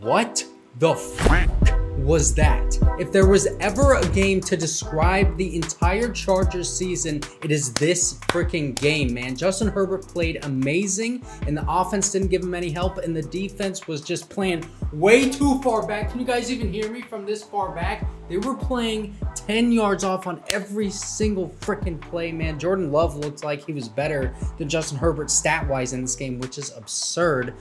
What the frick was that? If there was ever a game to describe the entire Chargers season, it is this freaking game, man. Justin Herbert played amazing, and the offense didn't give him any help, and the defense was just playing way too far back. Can you guys even hear me from this far back? They were playing 10 yards off on every single freaking play, man. Jordan Love looked like he was better than Justin Herbert stat-wise in this game, which is absurd.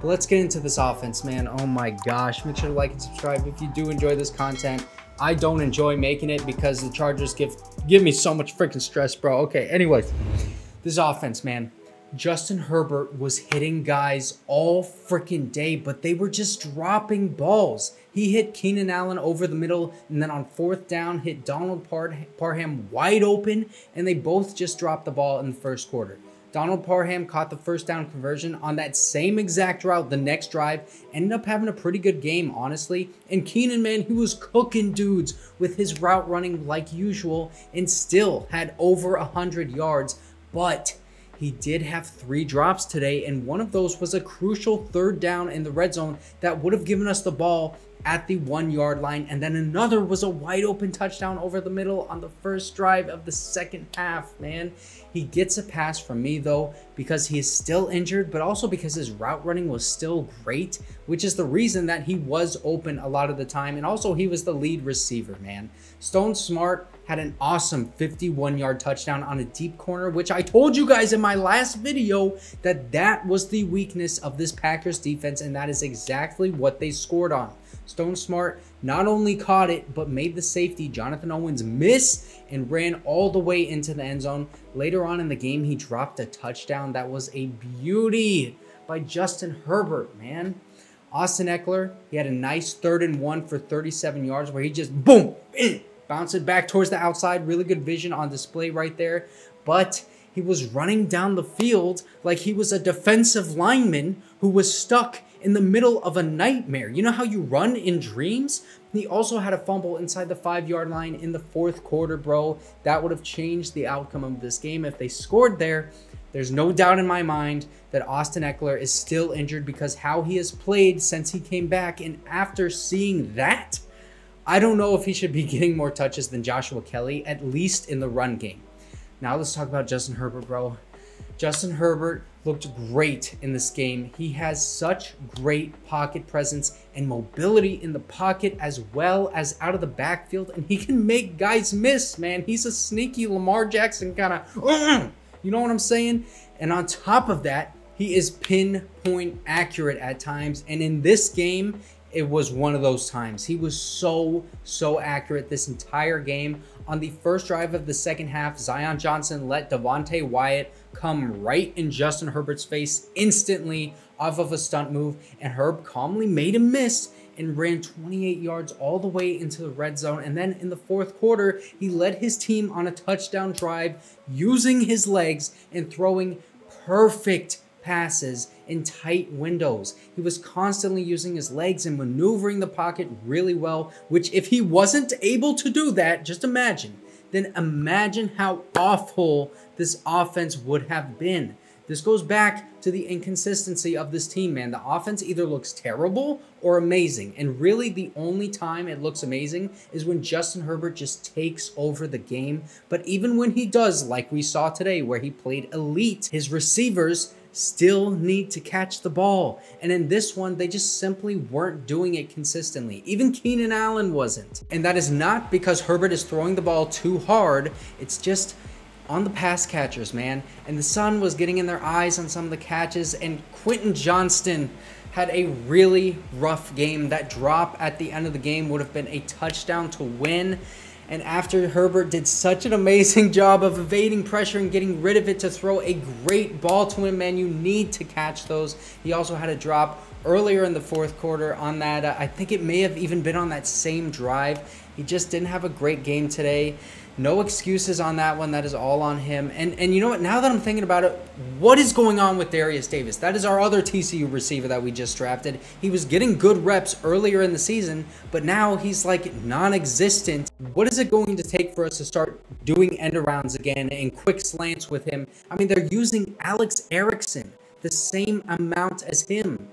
But let's get into this offense, man. Oh my gosh. Make sure to like and subscribe if you do enjoy this content. I don't enjoy making it because the Chargers give give me so much freaking stress, bro. Okay, anyways. This offense, man. Justin Herbert was hitting guys all freaking day, but they were just dropping balls. He hit Keenan Allen over the middle, and then on fourth down, hit Donald Parham wide open, and they both just dropped the ball in the first quarter. Donald Parham caught the first down conversion on that same exact route the next drive. Ended up having a pretty good game, honestly. And Keenan, man, he was cooking dudes with his route running like usual and still had over 100 yards. But he did have three drops today, and one of those was a crucial third down in the red zone that would have given us the ball at the one yard line. And then another was a wide open touchdown over the middle on the first drive of the second half, man. He gets a pass from me though because he is still injured, but also because his route running was still great, which is the reason that he was open a lot of the time. And also, he was the lead receiver, man. Stone Smartt had an awesome 51 yard touchdown on a deep corner, which I told you guys in my last video that that was the weakness of this Packers defense, and that is exactly what they scored on. Stone Smartt not only caught it, but made the safety Jonathan Owens miss and ran all the way into the end zone. Later on in the game, he dropped a touchdown that was a beauty by Justin Herbert, man. Austin Ekeler, he had a nice third and one for 37 yards where he just boom, in, bounced it back towards the outside. Really good vision on display right there. But he was running down the field like he was a defensive lineman who was stuck in the middle of a nightmare. You know how you run in dreams? He also had a fumble inside the five yard line in the fourth quarter, bro. That would have changed the outcome of this game if they scored there. There's no doubt in my mind that Austin Ekeler is still injured because how he has played since he came back. And after seeing that, I don't know if he should be getting more touches than Joshua Kelley, at least in the run game. Now let's talk about Justin Herbert, bro. Justin Herbert looked great in this game. He has such great pocket presence and mobility in the pocket as well as out of the backfield, and he can make guys miss, man. He's a sneaky Lamar Jackson kind of, you know what I'm saying? And on top of that, he is pinpoint accurate at times. And in this game, it was one of those times. He was so, so accurate this entire game. On the first drive of the second half, Zion Johnson let Devonte Wyatt come right in Justin Herbert's face instantly off of a stunt move, and Herb calmly made him miss and ran 28 yards all the way into the red zone. And then in the fourth quarter, he led his team on a touchdown drive using his legs and throwing perfect passes in tight windows. He was constantly using his legs and maneuvering the pocket really well, which if he wasn't able to do that, just imagine, then imagine how awful this offense would have been. This goes back to the inconsistency of this team, man. The offense either looks terrible or amazing. And really, the only time it looks amazing is when Justin Herbert just takes over the game. But even when he does, like we saw today, where he played elite, his receivers still need to catch the ball. And in this one, they just simply weren't doing it consistently. Even Keenan Allen wasn't. And that is not because Herbert is throwing the ball too hard. It's just on the pass catchers, man. And the sun was getting in their eyes on some of the catches. And Quentin Johnston had a really rough game. That drop at the end of the game would have been a touchdown to win. And after Herbert did such an amazing job of evading pressure and getting rid of it to throw a great ball to him, man, you need to catch those. He also had a drop earlier in the fourth quarter on that. Uh, I think it may have even been on that same drive. He just didn't have a great game today. No excuses on that one. That is all on him. And and you know what? Now that I'm thinking about it, what is going on with Derius Davis? That is our other TCU receiver that we just drafted. He was getting good reps earlier in the season, but now he's like non-existent. What is it going to take for us to start doing end arounds again and quick slants with him? I mean, they're using Alex Erickson the same amount as him.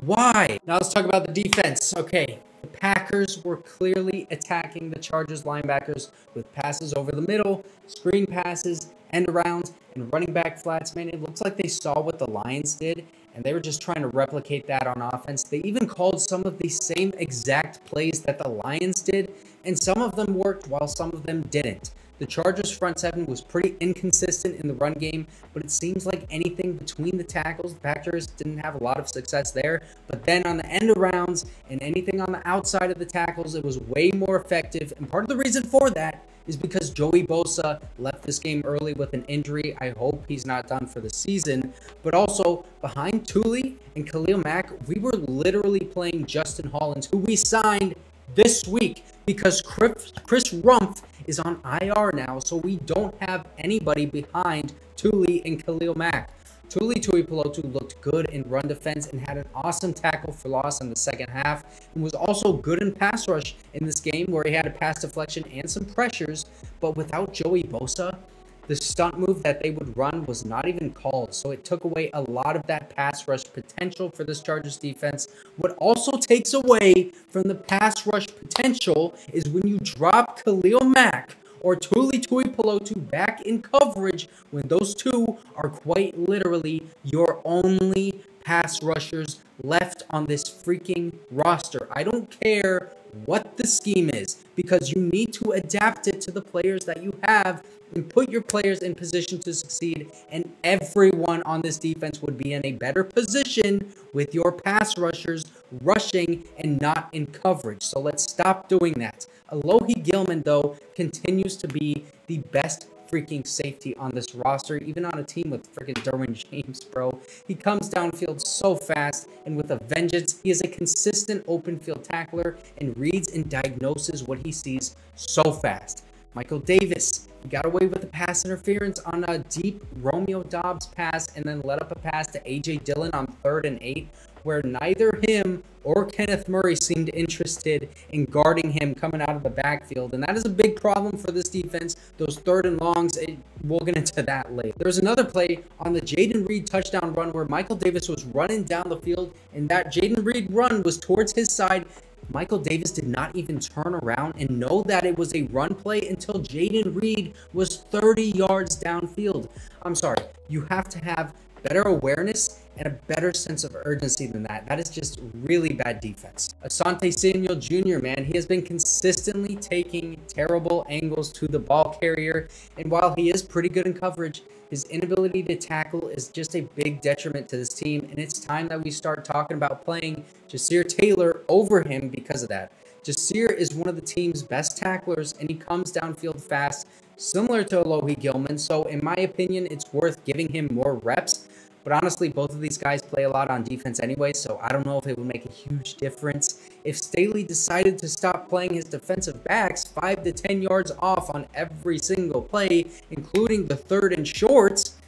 Why? Now let's talk about the defense. Okay, the Packers were clearly attacking the Chargers linebackers with passes over the middle, screen passes, end arounds, and running back flats. Man, it looks like they saw what the Lions did, and they were just trying to replicate that on offense. They even called some of the same exact plays that the Lions did, and some of them worked while some of them didn't. The Chargers front seven was pretty inconsistent in the run game, but it seems like anything between the tackles, the Packers didn't have a lot of success there. But then on the end arounds and anything on the outside of the tackles, it was way more effective. And part of the reason for that is because Joey Bosa left this game early with an injury. I hope he's not done for the season. But also, behind Tuli and Khalil Mack, we were literally playing Justin Hollins, who we signed this week because Chris, Chris Rumph is on IR now, so we don't have anybody behind Tuli and Khalil Mack. Tuli Tuipulotu looked good in run defense and had an awesome tackle for loss in the second half and was also good in pass rush in this game where he had a pass deflection and some pressures, but without Joey Bosa, the stunt move that they would run was not even called, so it took away a lot of that pass rush potential for this Chargers defense. What also takes away from the pass rush potential is when you drop Khalil Mack or Tuli Tuipulotu back in coverage when those two are quite literally your only pass rushers left on this freaking roster. I don't care what the scheme is because you need to adapt it to the players that you have and put your players in position to succeed. And everyone on this defense would be in a better position with your pass rushers rushing and not in coverage. So let's stop doing that. Alohi Gilman, though, continues to be the best freaking safety on this roster, even on a team with freaking Derwin James, bro. He comes downfield so fast and with a vengeance. He is a consistent open field tackler and reads and diagnoses what he sees so fast. Michael Davis, got away with the pass interference on a deep Romeo Doubs pass and then let up a pass to A.J. Dillon on third and eight, where neither him or Kenneth Murray seemed interested in guarding him coming out of the backfield. And that is a big problem for this defense. Those third and longs, it, we'll get into that later. There's another play on the Jayden Reed touchdown run where Michael Davis was running down the field, and that Jayden Reed run was towards his side Michael Davis did not even turn around and know that it was a run play until Jayden Reed was 30 yards downfield. I'm sorry, you have to have better awareness and a better sense of urgency than that. That is just really bad defense. Asante Samuel Jr., man, he has been consistently taking terrible angles to the ball carrier. And while he is pretty good in coverage, his inability to tackle is just a big detriment to this team. And it's time that we start talking about playing Ja'Sir Taylor over him because of that. Ja'Sir is one of the team's best tacklers, and he comes downfield fast, similar to Alohi Gilman. So, in my opinion, it's worth giving him more reps but honestly, both of these guys play a lot on defense anyway, so I don't know if it would make a huge difference. If Staley decided to stop playing his defensive backs 5 to 10 yards off on every single play, including the third and shorts,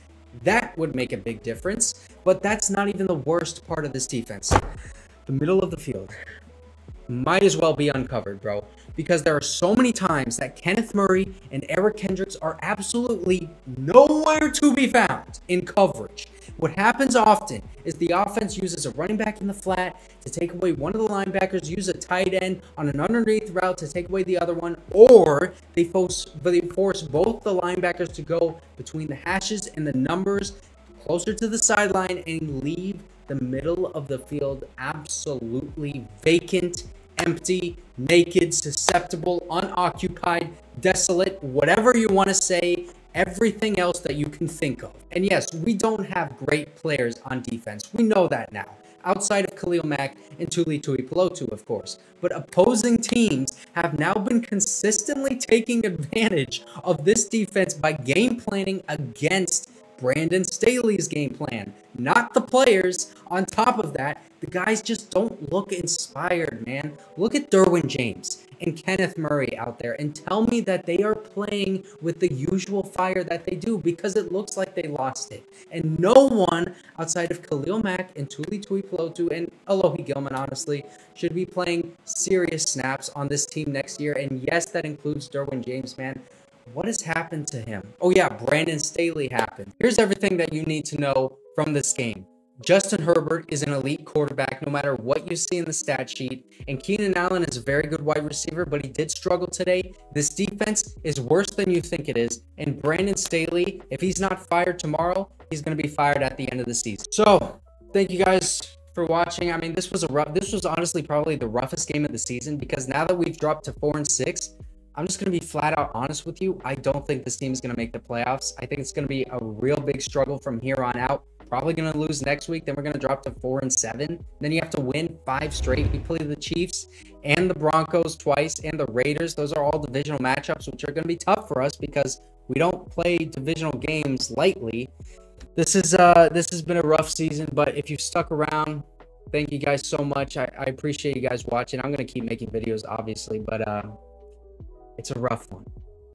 that would make a big difference. But that's not even the worst part of this defense. The middle of the field might as well be uncovered, bro. Because there are so many times that Kenneth Murray and Eric Kendricks are absolutely nowhere to be found in coverage. What happens often is the offense uses a running back in the flat to take away one of the linebackers, use a tight end on an underneath route to take away the other one, or they force, they force both the linebackers to go between the hashes and the numbers closer to the sideline and leave the middle of the field absolutely vacant, empty, naked, susceptible, unoccupied, desolate, whatever you want to say, everything else that you can think of. And yes, we don't have great players on defense. We know that now. Outside of Khalil Mack and Tuli Tuipulotu, of course. But opposing teams have now been consistently taking advantage of this defense by game planning against Brandon Staley's game plan, not the players. On top of that, the guys just don't look inspired, man. Look at Derwin James and Kenneth Murray out there and tell me that they are playing with the usual fire that they do because it looks like they lost it. And no one outside of Khalil Mack and Tuli Tuipulotu and Alohi Gilman, honestly, should be playing serious snaps on this team next year. And yes, that includes Derwin James, man. What has happened to him? Oh yeah, Brandon Staley happened. Here's everything that you need to know from this game. Justin Herbert is an elite quarterback no matter what you see in the stat sheet. And Keenan Allen is a very good wide receiver, but he did struggle today. This defense is worse than you think it is. And Brandon Staley, if he's not fired tomorrow, he's going to be fired at the end of the season. So, thank you guys for watching. I mean, this was a rough, this was honestly probably the roughest game of the season because now that we've dropped to four and six, I'm just going to be flat out honest with you. I don't think this team is going to make the playoffs. I think it's going to be a real big struggle from here on out. Probably going to lose next week. Then we're going to drop to four and seven. Then you have to win five straight. You play the Chiefs and the Broncos twice and the Raiders. Those are all divisional matchups, which are going to be tough for us because we don't play divisional games lightly. This is uh this has been a rough season, but if you've stuck around, thank you guys so much. I, I appreciate you guys watching. I'm gonna keep making videos, obviously, but uh it's a rough one.